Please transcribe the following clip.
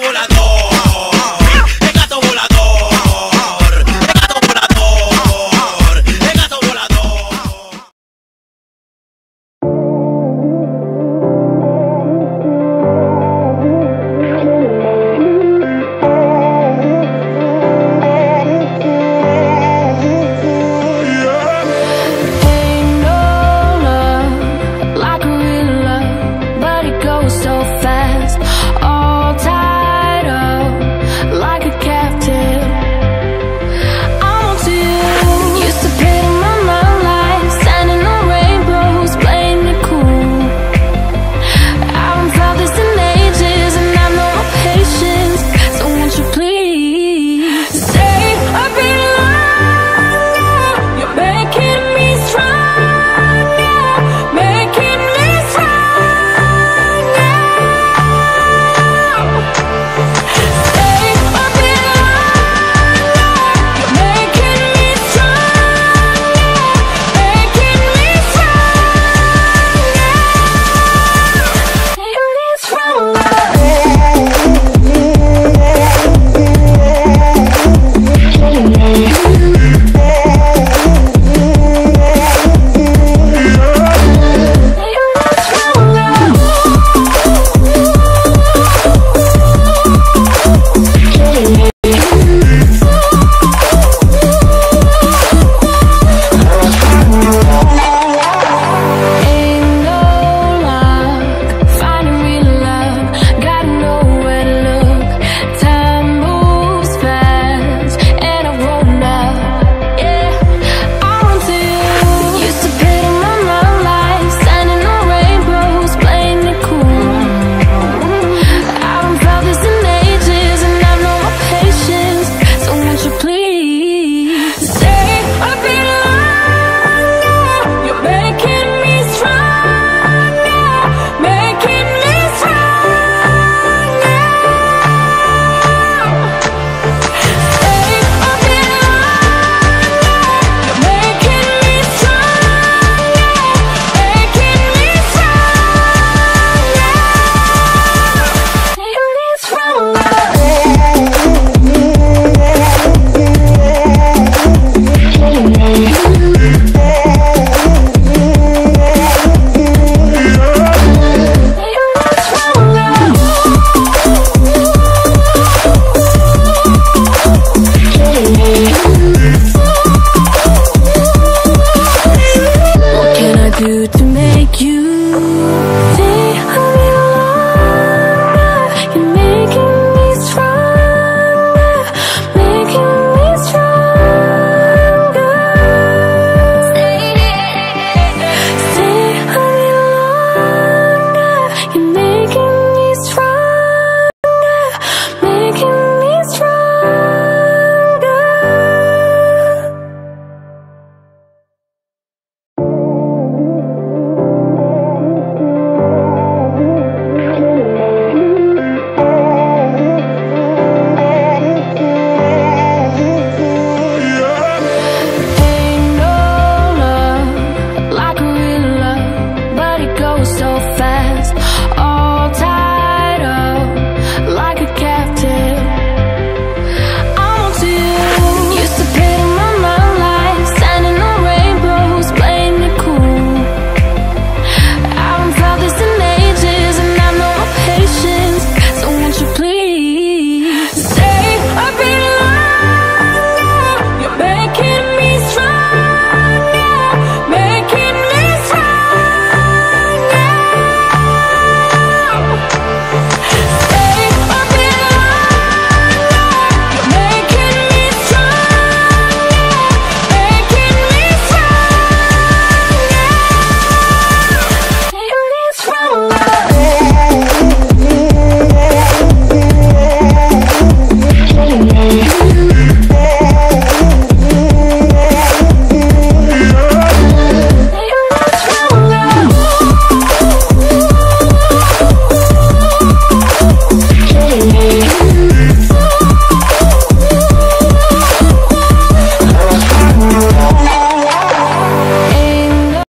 volador.